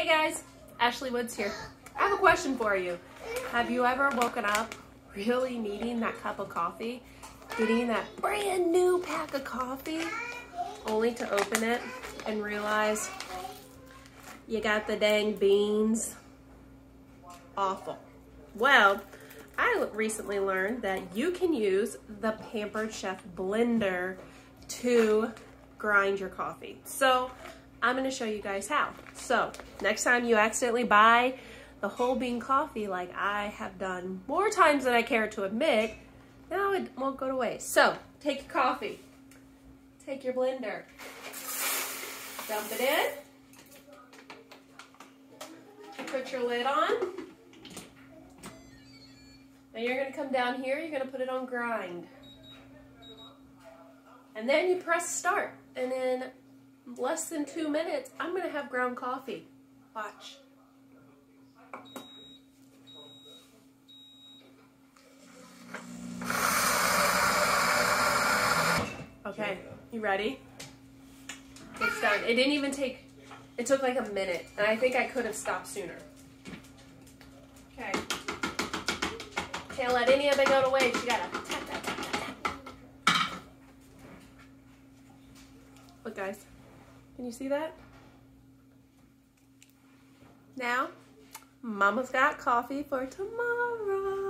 Hey guys, Ashley Woods here. I have a question for you. Have you ever woken up really needing that cup of coffee? Getting that brand new pack of coffee only to open it and realize you got the dang beans? Awful. Well, I recently learned that you can use the Pampered Chef blender to grind your coffee. So I'm gonna show you guys how. So next time you accidentally buy the whole bean coffee like I have done more times than I care to admit, now it won't go to waste. So take your coffee, take your blender, dump it in, put your lid on, now you're gonna come down here, you're gonna put it on grind. And then you press start. And in less than two minutes, I'm gonna have ground coffee. Watch. Okay, you ready? It's done. It didn't even take, it took like a minute. And I think I could have stopped sooner. Okay. Can't let any of it go to waste. You gotta tap, tap, tap, tap, tap. Look guys, can you see that? Now, Mama's got coffee for tomorrow.